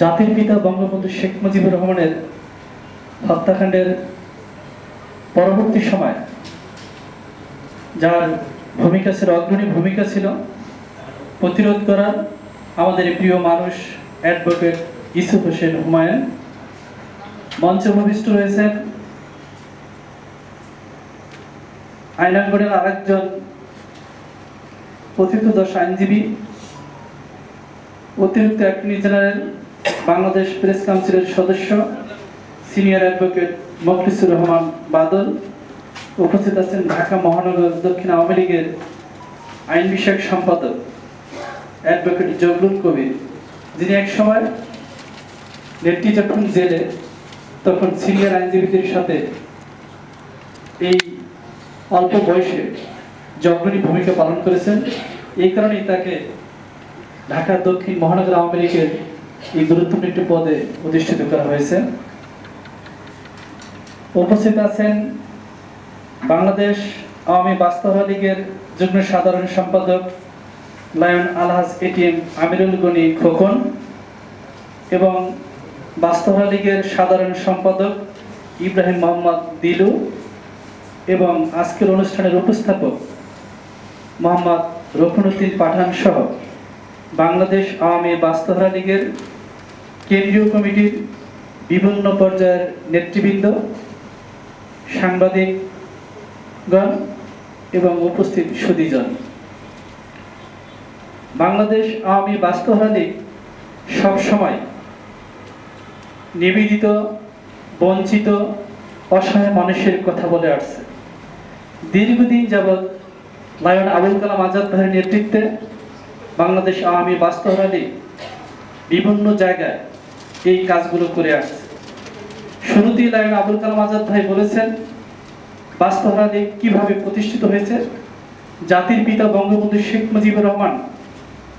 জাতির পিতা বঙ্গবন্ধু শেখ মুজিবুর রহমানের হত্যাকাণ্ডের পরবর্তী সময় যার ভূমিকা ছিল, অগ্রণী ভূমিকা ছিল প্রতিরোধ করার। আমাদের প্রিয় মানুষ অ্যাডভোকেট ইসুফ হোসেন হুমায়ুন। মঞ্চে ভূমিষ্ঠ রয়েছেন আইনানগড়ের আরেকজন প্রথিতদশ আইনজীবী, অতিরিক্ত অ্যাটর্নি জেনারেল বাংলাদেশ প্রেস কাউন্সিলের সদস্য, সিনিয়র অ্যাডভোকেট মখলিসুর রহমান বাদল। উপস্থিত আছেন ঢাকা মহানগর দক্ষিণ আওয়ামী লীগের আইন বিষয়ক সম্পাদক অ্যাডভোকেট জবরুল কবির, যিনি এক সময় নেত্রী যখন জেলে, তখন সিনিয়র আইনজীবীদের সাথে এই অল্প বয়সে জগ্রণী ভূমিকা পালন করেছেন। এই কারণেই তাকে ঢাকা দক্ষিণ মহানগর আওয়ামী লীগের এই গুরুত্বপূর্ণ একটি পদে অধিষ্ঠিত করা হয়েছে। উপস্থিত আছেন বাংলাদেশ আওয়ামী বাস্তবা লীগের যুগ্ম সাধারণ সম্পাদক লায়ন আলহাজ এটিএম আমিরুল গনি খোকন এবং বাস্তবা লীগের সাধারণ সম্পাদক ইব্রাহিম মোহাম্মদ দিলু এবং আজকের অনুষ্ঠানের উপস্থাপক মোহাম্মদ রফিনুদ্দিন পাঠান সহ বাংলাদেশ আওয়ামী বাস্তবরা লীগের কেন্দ্রীয় কমিটির বিভিন্ন পর্যায়ের নেতৃবৃন্দ, সাংবাদিকগণ এবং উপস্থিত সুদীজন। বাংলাদেশ আওয়ামী বাস্তবরা লীগ সবসময় নিবেদিত, বঞ্চিত, অসহায় মানুষের কথা বলে আসছে। দীর্ঘদিন যাবৎ লায়ন আবুল কালাম আজাদ ভাইয়ের নেতৃত্বে বাংলাদেশ আওয়ামী বাস্তবরা লীগ বিভিন্ন জায়গায় এই কাজগুলো করে আসছে। শুরুতেই লাইন আবুল কালাম আজাদ ভাই বলেছেন বাস্তবরা লীগ কীভাবে প্রতিষ্ঠিত হয়েছে? জাতির পিতা বঙ্গবন্ধু শেখ মুজিবুর রহমান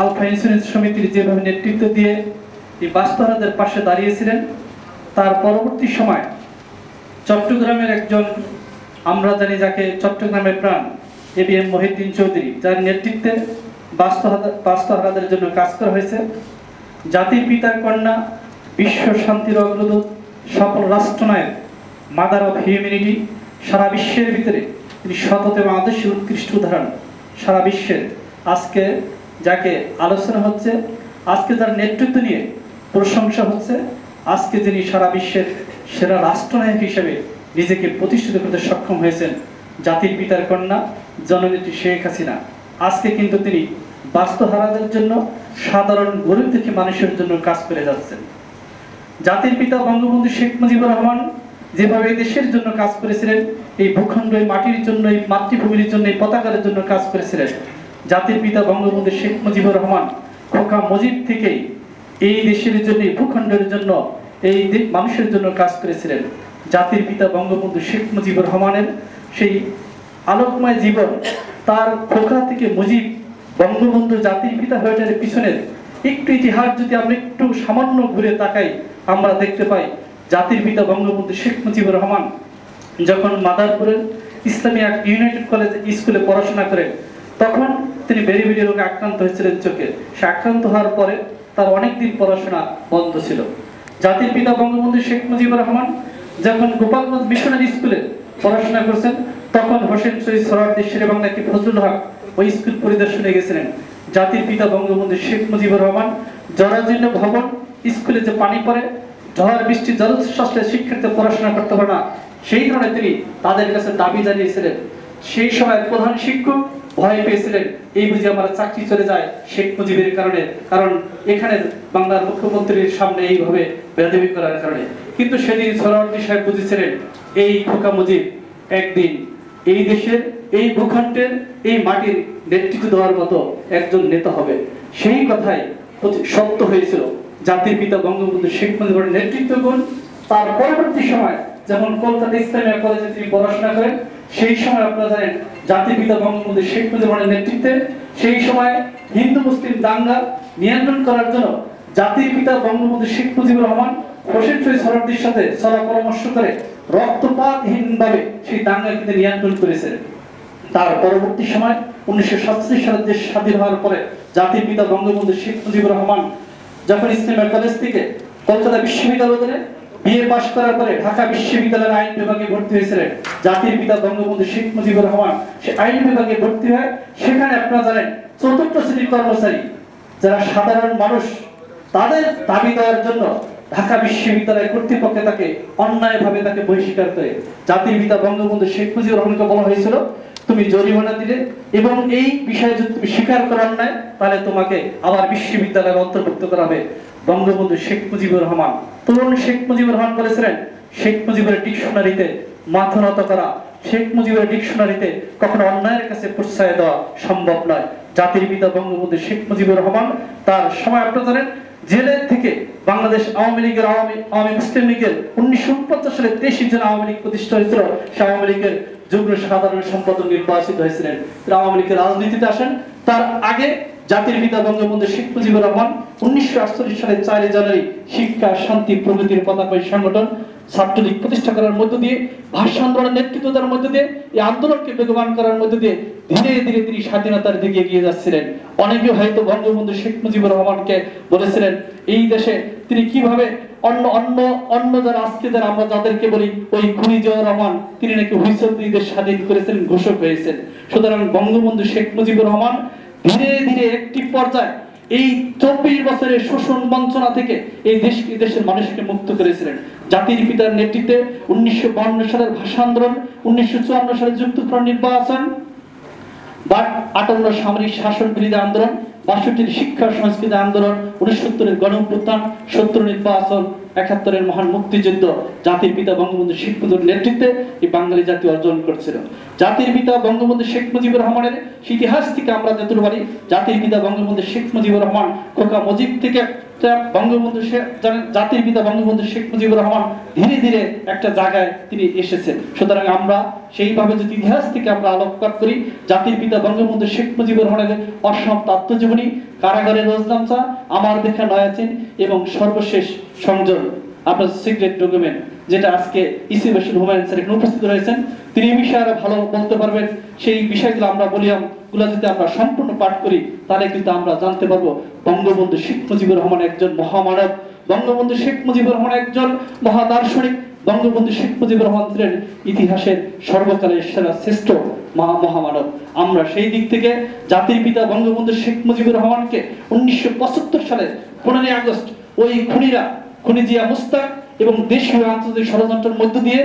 আলফা ইন্স্যুরেন্স সমিতির যেভাবে নেতৃত্ব দিয়ে এই বাস্তবরাদের পাশে দাঁড়িয়েছিলেন, তার পরবর্তী সময় চট্টগ্রামের একজন, আমরা জানি যাকে চট্টগ্রামের প্রাণ, A B M Mohiuddin Chowdhury, যার নেতৃত্বে বাস্তহারাদের জন্য কাজ করা হয়েছে। জাতির পিতার কন্যা বিশ্ব শান্তির অগ্রদূত, সফল রাষ্ট্রনায়ক মাদার অফ হিউম্যানিটি সারা বিশ্বের ভিতরে তিনি সতত এবং আদর্শের উৎকৃষ্ট উদাহরণ। সারা বিশ্বের। আজকে যাকে আলোচনা হচ্ছে, আজকে যার নেতৃত্ব নিয়ে প্রশংসা হচ্ছে, আজকে যিনি সারা বিশ্বের সেরা রাষ্ট্রনায়ক হিসেবে নিজেকে প্রতিষ্ঠিত করতে সক্ষম হয়েছেন জাতির পিতার কন্যা, জননেত্রী শেখ হাসিনা। আজকে কিন্তু তিনি বাস্তুহারাদের জন্য সাধারণ গরিব থেকে মানুষের জন্য কাজ করে যাচ্ছেন। জাতির পিতা বঙ্গবন্ধু শেখ মুজিবুর রহমান যেভাবে দেশের জন্য কাজ করেছিলেন, এই ভূখণ্ড, এই মাটির জন্য, এই মাতৃভূমির জন্য, এই পতাকার জন্য কাজ করেছিলেন, জাতির পিতা বঙ্গবন্ধু শেখ মুজিবুর রহমান খোকা মুজিব থেকে এই দেশের জন্য, এই ভূখণ্ডের জন্য, এই মানুষের জন্য কাজ করেছিলেন। জাতির পিতা বঙ্গবন্ধু শেখ মুজিবুর রহমানের সেই আলোকময় জীবন, তার খোকা থেকে মুজিব বঙ্গবন্ধু জাতির পিতা হয়ে পিছনের একটু ইতিহাস যদি আমরা একটু সামান্য ঘুরে তাকাই আমরা দেখতে পাই জাতির পিতা বঙ্গবন্ধু শেখ মুজিবুর রহমান যখন মাদারপুরের ইসলামী ইউনাইটেড কলেজ স্কুলে পড়াশোনা করেন, তখন তিনি বেরি বেরি রোগে আক্রান্ত হয়েছিলেন চোখে। সে আক্রান্ত হওয়ার পরে তার অনেকদিন পড়াশোনা বন্ধ ছিল। জাতির পিতা বঙ্গবন্ধু শেখ মুজিবুর রহমান যখন গোপালগঞ্জ মিশনারি স্কুলে পড়াশোনা করছেন, তখন হোসেন শহীদ সরার্দি শেরে বাংলা কি ফজলুল হক ওই স্কুল পরিদর্শনে গেছিলেন। জাতির পিতা বঙ্গবন্ধু শেখ মুজিবুর রহমান জরাজীর্ণ ভবন স্কুলে যে পানি পড়ে, ঝড় বৃষ্টি জলশ্বাসে শিক্ষার্থী পড়াশোনা করতে পারে না, সেই কারণে তিনি তাদের কাছে দাবি জানিয়েছিলেন। সেই সময় প্রধান শিক্ষক ভয় পেয়েছিলেন, এই বুঝে আমার চাকরি চলে যায় শেখ মুজিবের কারণে, কারণ এখানে বাংলার মুখ্যমন্ত্রীর সামনে এইভাবে বেদবি করার কারণে। কিন্তু সেদিন সরার্দি সাহেব বুঝেছিলেন, এই খোকা মুজিব একদিন এই দেশের, এই ভূখণ্ডের, এই মাটির নেতৃত্ব দেওয়ার মতো একজন নেতা হবে। সেই কথাই সত্য হয়েছিল। জাতির পিতা বঙ্গবন্ধু শেখ মুজিবুর নেতৃত্ব গুণ তার পরবর্তী সময় যেমন কলকাতা ইসলামিয়া কলেজে তিনি পড়াশোনা করেন, সেই সময় আপনারা জানেন জাতির পিতা বঙ্গবন্ধু শেখ মুজিবুরের নেতৃত্বে। সেই সময় হিন্দু, মুসলিম, দাঙ্গা নিয়ন্ত্রণ করার জন্য জাতির পিতা বঙ্গবন্ধু শেখ মুজিবুর রহমান হোসেন শহীদ সাথে পরামর্শ করে রক্তপাতহীন ভাবে সেই দাঙ্গা কিন্তু নিয়ন্ত্রণ করেছে তার পরবর্তী সময় উনিশশো সাতচল্লিশ সালে দেশ স্বাধীন হওয়ার পরে জাতির পিতা বঙ্গবন্ধু শেখ মুজিবুর রহমান যখন ইসলামিয়া কলেজ থেকে কলকাতা বিশ্ববিদ্যালয়ে বিএ পাশ করার পরে ঢাকা বিশ্ববিদ্যালয়ের আইন বিভাগে ভর্তি হয়েছিলেন। জাতির পিতা বঙ্গবন্ধু শেখ মুজিবুর রহমান। সে আইন বিভাগে ভর্তি হয়। সেখানে আপনারা জানেন, চতুর্থ শ্রেণির কর্মচারী যারা সাধারণ মানুষ, তাদের দাবি দেওয়ার জন্য ঢাকা বিশ্ববিদ্যালয় কর্তৃপক্ষ তাকে অন্যায়ভাবে তাকে বহিষ্কার করে। জাতির পিতা বঙ্গবন্ধু শেখ মুজিবুর রহমানকে বলা হয়েছিল তুমি জরিমানা দিলে এবং এই বিষয়ে যদি তুমি স্বীকার করার নাই তাহলে তোমাকে আবার বিশ্ববিদ্যালয়ের অন্তর্ভুক্ত করা হবে বঙ্গবন্ধু শেখ মুজিবুর রহমান। তরুণ শেখ মুজিবুর রহমান বলেছিলেন, শেখ মুজিবের ডিকশনারিতে মাথা নত করা, শেখ মুজিবের ডিকশনারিতে কখনো অন্যায়ের কাছে প্রশ্রয় দেওয়া সম্ভব নয়। জাতির পিতা বঙ্গবন্ধু শেখ মুজিবুর রহমান তার সময় আপনারা জানেন জেলের থেকে বাংলাদেশ আওয়ামী লীগের আওয়ামী মুসলিম লীগের উনিশশো উনপঞ্চাশ সালে তেইশ জন আওয়ামী লীগ প্রতিষ্ঠা হয়েছিল। সে আওয়ামী লীগের যুগ্ম সাধারণ সম্পাদক নির্বাচিত হয়েছিলেন। আওয়ামী লীগের রাজনীতিতে আসেন। তার আগে জাতির পিতা বঙ্গবন্ধু শেখ মুজিবুর রহমান উনিশশো আটচল্লিশ সালে চারই জানুয়ারি শিক্ষা, শান্তি, প্রগতির পতাকায় সংগঠন ছাত্রলীগ প্রতিষ্ঠা করার মধ্য দিয়ে ভাষা আন্দোলনের নেতৃত্ব দেওয়ার মধ্য দিয়ে, এই আন্দোলনকে বেগবান করার মধ্য দিয়ে ধীরে ধীরে তিনি স্বাধীনতার দিকে এগিয়ে যাচ্ছিলেন। অনেকে হয়তো বঙ্গবন্ধু শেখ মুজিবুর রহমানকে বলেছিলেন, এই দেশে তিনি কীভাবে অন্য অন্য অন্য যারা আজকে যারা আমরা যাদেরকে বলি, ওই খুনি রহমান, তিনি নাকি হুইসল দিয়ে স্বাধীন করেছিলেন, ঘোষক হয়েছেন। সুতরাং বঙ্গবন্ধু শেখ মুজিবুর রহমান ধীরে ধীরে একটি পর্যায়ে এই চব্বিশ বছরের শোষণ বঞ্চনা থেকে এই দেশ, এই দেশের মানুষকে মুক্ত করেছিলেন। জাতির পিতার নেতৃত্বে উনিশশো সালের ভাষা আন্দোলন উনিশশো সালে যুক্তফ্রন্ট নির্বাচন, বা আটান্ন সামরিক শাসন বিরোধী আন্দোলন, বাষট্টির শিক্ষা সংস্কৃতি আন্দোলন, উনসত্তরের গণ অভ্যুত্থান সত্তর নির্বাচন, একাত্তরের মহান মুক্তিযুদ্ধ, জাতির পিতা বঙ্গবন্ধু শেখ মুজিবুর নেতৃত্বে এই বাঙালি জাতি অর্জন করছিল। জাতির পিতা বঙ্গবন্ধু শেখ মুজিবুর রহমানের ইতিহাস থেকে আমরা যতটুকু পারি, জাতির পিতা বঙ্গবন্ধু শেখ মুজিবুর রহমান খোকা মুজিব থেকে বঙ্গবন্ধু জাতির পিতা বঙ্গবন্ধু শেখ মুজিবুর রহমান ধীরে ধীরে একটা জায়গায় তিনি এসেছেন। সুতরাং আমরা সেইভাবে যদি ইতিহাস থেকে আমরা আলোকপাত করি, জাতির পিতা বঙ্গবন্ধু শেখ মুজিবুর রহমানের অসম আত্মজীবনী কারাগারের রোজনামচা আমার দেখা নয়াচিন এবং সর্বশেষ সংযোগ। আপনার সিক্রেট ডকুমেন্ট যেটা আজকে ইসিবেশন হুমায়ুন স্যার এখানে উপস্থিত রয়েছেন, তিনি এই বিষয়ে আরও ভালো বলতে পারবেন। সেই বিষয়গুলো আমরা বলিয়ামগুলো যদি আমরা সম্পূর্ণ পাঠ করি, তাহলে কিন্তু আমরা জানতে পারব বঙ্গবন্ধু শেখ মুজিবুর রহমান একজন মহামানব। বঙ্গবন্ধু শেখ মুজিবুর রহমান একজন মহাদার্শনিক। বঙ্গবন্ধু শেখ মুজিবুর রহমান ছিলেন ইতিহাসের সর্বকালের সেরা শ্রেষ্ঠ মহা মহামানব। আমরা সেই দিক থেকে জাতির পিতা বঙ্গবন্ধু শেখ মুজিবুর রহমানকে উনিশশো পঁচাত্তর সালে পনেরোই আগস্ট ওই খুনিরা খুনি জিয়া মুস্তাক এবং দেশীয় আন্তর্জাতিক ষড়যন্ত্রের মধ্য দিয়ে,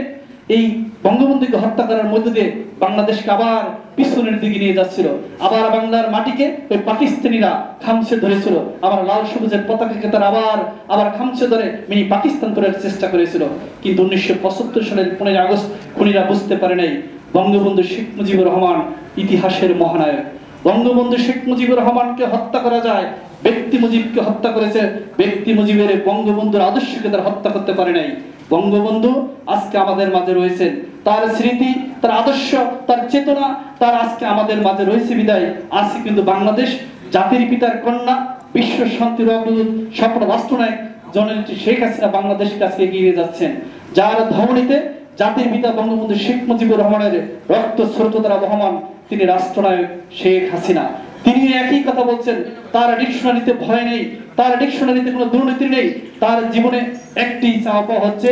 এই বঙ্গবন্ধুকে হত্যা করার মধ্য দিয়ে বাংলাদেশকে আবার পিছনের দিকে নিয়ে যাচ্ছিল। আবার বাংলার মাটিকে ওই পাকিস্তানিরা খামছে ধরেছিল। আবার লাল সবুজের পতাকাকে তারা আবার আবার খামছে ধরে মিনি পাকিস্তান করার চেষ্টা করেছিল। কিন্তু উনিশশো পঁচাত্তর সালের পনেরোই আগস্ট খুনিরা বুঝতে পারে নাই, বঙ্গবন্ধু শেখ মুজিবুর রহমান ইতিহাসের মহানায়ক। বঙ্গবন্ধু শেখ মুজিবুর রহমানকে হত্যা করা যায় ব্যক্তি মুজিবকে হত্যা করেছে, ব্যক্তি মুজিবের বঙ্গবন্ধুর আদর্শকে তারা হত্যা করতে পারে নাই। বঙ্গবন্ধু আজকে আমাদের মাঝে রয়েছেন। তার স্মৃতি, তার আদর্শ, তার চেতনা, তার আজকে আমাদের মাঝে রয়েছে বিদায়। আজকে কিন্তু বাংলাদেশ জাতির পিতার কন্যা, বিশ্ব শান্তির অগ্রদূত স্বপ্ন রাষ্ট্রনায়ক জননেত্রী শেখ হাসিনা বাংলাদেশের কাছে এগিয়ে যাচ্ছেন। যার ধমনীতে জাতির পিতা বঙ্গবন্ধু শেখ মুজিবুর রহমানের রক্ত স্রোত দ্বারা বহমান তিনি রাষ্ট্রনায়ক শেখ হাসিনা। তিনি একই কথা বলছেন, তার ডিকশনারিতে ভয় নেই, তার ডিকশনারিতে কোনো দুর্নীতি নেই, তার জীবনে একটি চাওয়া হচ্ছে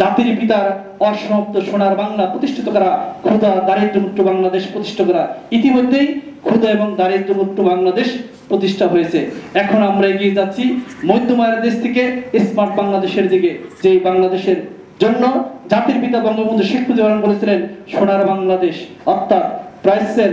জাতির পিতার অসমাপ্ত সোনার বাংলা প্রতিষ্ঠিত করা, ক্ষুদা দারিদ্র মুক্ত বাংলাদেশ প্রতিষ্ঠা করা। ইতিমধ্যেই ক্ষুদা এবং দারিদ্র মুক্ত বাংলাদেশ প্রতিষ্ঠা হয়েছে। এখন আমরা এগিয়ে যাচ্ছি মধ্যমায়ের দেশ থেকে স্মার্ট বাংলাদেশের দিকে যে বাংলাদেশের জন্য জাতির পিতা বঙ্গবন্ধু শেখ মুজিবুর রহমান বলেছিলেন, সোনার বাংলাদেশ, অর্থাৎ প্রাইসের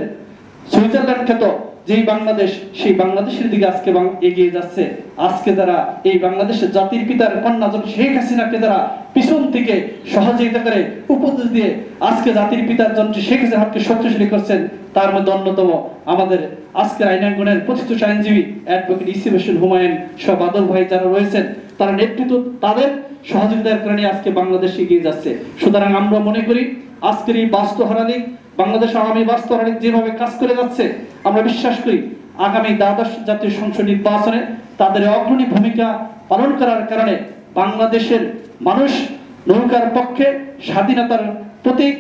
সুইজারল্যান্ড খ্যাত। যেই বাংলাদেশ, সেই বাংলাদেশের দিকে আজকে এগিয়ে যাচ্ছে। আজকে যারা এই বাংলাদেশের জাতির পিতার কন্যা যখন শেখ হাসিনাকে যারা পিছন থেকে সহযোগিতা করে উপদেশ দিয়ে আজকে জাতির পিতার যন্ত্রী শেখ হাসিনাকে শক্তিশালী করছেন, তার মধ্যে অন্যতম আমাদের আজকের আইনাঙ্গনের প্রথিত আইনজীবী অ্যাডভোকেট ইসিবেশন হুমায়ুন সহ বাদল ভাই যারা রয়েছেন, তারা নেতৃত্ব তাদের সহযোগিতার কারণে আজকে বাংলাদেশ এগিয়ে যাচ্ছে। সুতরাং আমরা মনে করি, আজকের এই বাস্তহারা লীগ বাংলাদেশ বাস্তহারা লীগ যেভাবে কাজ করে যাচ্ছে, আমরা বিশ্বাস করি আগামী দ্বাদশ জাতীয় সংসদ নির্বাচনে তাদের অগ্রণী ভূমিকা পালন করার কারণে বাংলাদেশের মানুষ নৌকার পক্ষে স্বাধীনতার প্রতীক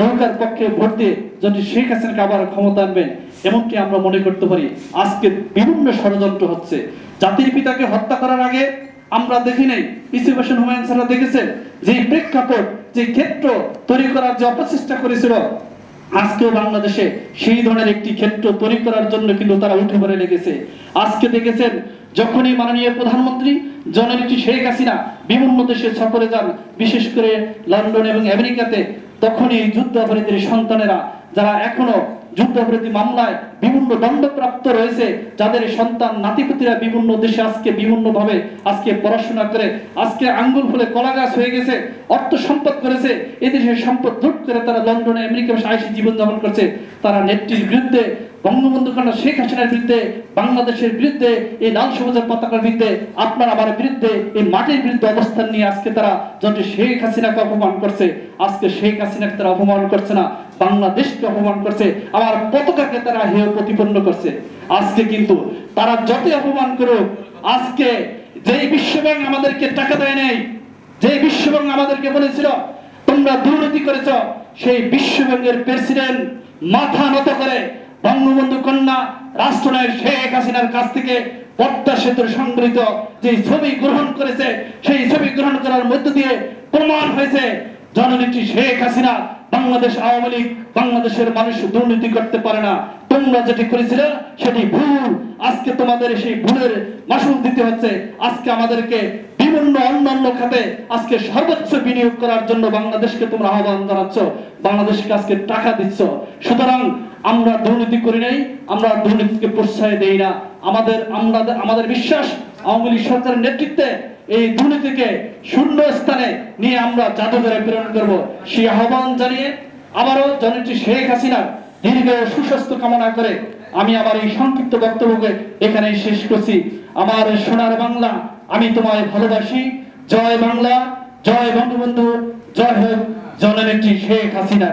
নৌকার পক্ষে ভোট দিয়ে যদি শেখ হাসিনাকে আবার ক্ষমতা আনবেন এমনকি আমরা মনে করতে পারি। আজকে বিভিন্ন ষড়যন্ত্র হচ্ছে। জাতির পিতাকে হত্যা করার আগে আমরা দেখি নাই। পিসি ইসিবেশন হুমায়ুন স্যাররা দেখেছেন যে প্রেক্ষাপট যে ক্ষেত্র তৈরি করার যে অপচেষ্টা করেছিল আজকেও বাংলাদেশে সেই ধরনের একটি ক্ষেত্র তৈরি করার জন্য কিন্তু তারা উঠে পড়ে লেগেছে। আজকে দেখেছেন, যখনই মাননীয় প্রধানমন্ত্রী জননেত্রী শেখ হাসিনা বিভিন্ন দেশে সফরে যান, বিশেষ করে লন্ডন এবং আমেরিকাতে, তখনই যুদ্ধাপরাধীর সন্তানেরা যারা এখনও যুদ্ধাপরাধী মামলায় বিভিন্ন দণ্ডপ্রাপ্ত রয়েছে, যাদের সন্তান নাতিপুতিরা বিভিন্ন দেশে আজকে বিভিন্ন ভাবে আজকে পড়াশোনা করে, আজকে আঙ্গুল ফুলে কলা গাছ হয়ে গেছে, অর্থ সম্পদ করেছে, এদেশের সম্পদ লুট করে তারা লন্ডনে আমেরিকা বসে আইসি জীবনযাপন করছে। তারা নেত্রীর বিরুদ্ধে বঙ্গবন্ধু কন্যা শেখ হাসিনার বিরুদ্ধে, বাংলাদেশের বিরুদ্ধে, এই লাল সবুজের পতাকার বিরুদ্ধে, আপনার আমার বিরুদ্ধে, এই মাটির বিরুদ্ধে অবস্থান নিয়ে আজকে তারা যখন শেখ হাসিনাকে অপমান করছে, আজকে শেখ হাসিনাকে তারা অপমান করছে না। বাংলাদেশকে অপমান করছে, আমার পতাকাকে তারা হেয় প্রতিপন্ন করছে। আজকে কিন্তু তারা যতই অপমান করুক, আজকে যেই বিশ্বব্যাংক আমাদেরকে টাকা দেয় নাই যে বিশ্বব্যাংক আমাদেরকে বলেছিল, তোমরা দুর্নীতি করেছ সেই বিশ্বব্যাংকের প্রেসিডেন্ট মাথা নত করে বঙ্গবন্ধু কন্যা রাষ্ট্রনায়ক শেখ হাসিনার কাছ থেকে পদ্মা সেতুর সংগৃহীত যে ছবি গ্রহণ করেছে, সেই ছবি গ্রহণ করার মধ্য দিয়ে প্রমাণ হয়েছে, জননেত্রী শেখ হাসিনা বাংলাদেশ আওয়ামী লীগ বাংলাদেশের মানুষ দুর্নীতি করতে পারে না। তোমরা যেটি করেছিলে সেটি ভুল। আজকে তোমাদের সেই ভুলের মাসুল দিতে হচ্ছে। আজকে আমাদেরকে বিভিন্ন অন্যান্য খাতে আজকে সর্বোচ্চ বিনিয়োগ করার জন্য বাংলাদেশকে তোমরা আহ্বান জানাচ্ছ। বাংলাদেশকে আজকে টাকা দিচ্ছ। সুতরাং আমরা দুর্নীতি করি নাই, আমরা দুর্নীতিকে প্রশ্রয় দেই না। আমাদের, আমরা, আমাদের বিশ্বাস আওয়ামী লীগ সরকারের নেতৃত্বে এই দুর্নীতিকে শূন্য স্থানে নিয়ে আমরা জাদুঘরে প্রেরণ করব। সেই আহ্বান জানিয়ে আবারও জননেত্রী শেখ হাসিনার দীর্ঘ সুস্বাস্থ্য কামনা করে আমি আমার এই সংক্ষিপ্ত বক্তব্যকে এখানেই শেষ করছি। আমার সোনার বাংলা আমি তোমায় ভালোবাসি। জয় বাংলা জয় বঙ্গবন্ধু জয় হোক জননেত্রী শেখ হাসিনা।